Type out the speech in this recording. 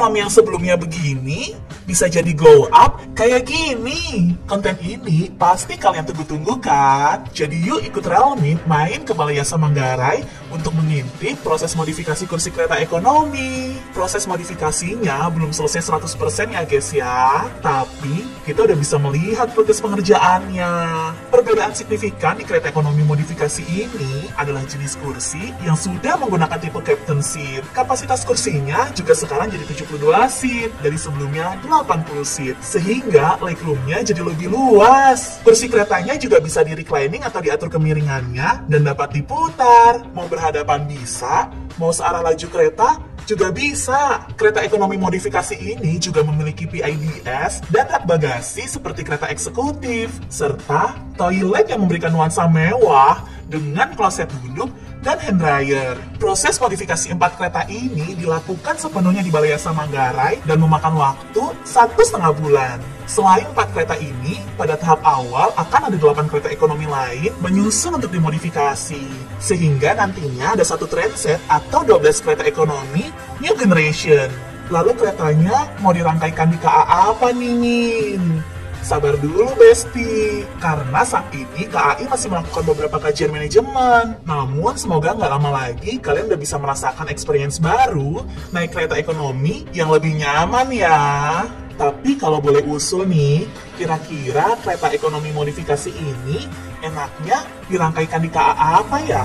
Nom yang sebelumnya begini bisa jadi glow up kayak gini. Konten ini pasti kalian tunggu-tunggu kan? Jadi yuk ikut Realme main ke Balai Yasa Manggarai untuk mengintip proses modifikasi kursi kereta ekonomi. Proses modifikasinya belum selesai 100% ya guys ya. Tapi kita udah bisa melihat proses pengerjaannya. Perbedaan signifikan di kereta ekonomi modifikasi ini adalah jenis kursi yang sudah menggunakan tipe captain seat. Kapasitas kursinya juga sekarang jadi 72 seat dari sebelumnya 80 seat sehingga legroomnya jadi lebih luas. Kursi keretanya juga bisa di reclining atau diatur kemiringannya dan dapat diputar. Mau berhadapan bisa, mau searah laju kereta juga bisa. Kereta ekonomi modifikasi ini juga memiliki PIDS dan rak bagasi seperti kereta eksekutif, serta toilet yang memberikan nuansa mewah dengan kloset duduk dan hand dryer. Proses modifikasi empat kereta ini dilakukan sepenuhnya di Balai Yasa Manggarai dan memakan waktu satu setengah bulan. Selain empat kereta ini, pada tahap awal akan ada delapan kereta ekonomi lain menyusun untuk dimodifikasi. Sehingga nantinya ada satu trainset atau 12 kereta ekonomi new generation. Lalu keretanya mau dirangkaikan di KA apa nih, Min? Sabar dulu, Besti. Karena saat ini KAI masih melakukan beberapa kajian manajemen. Namun, semoga nggak lama lagi kalian udah bisa merasakan experience baru naik kereta ekonomi yang lebih nyaman ya. Tapi kalau boleh usul nih, kira-kira kereta ekonomi modifikasi ini enaknya dirangkaikan di KA apa ya?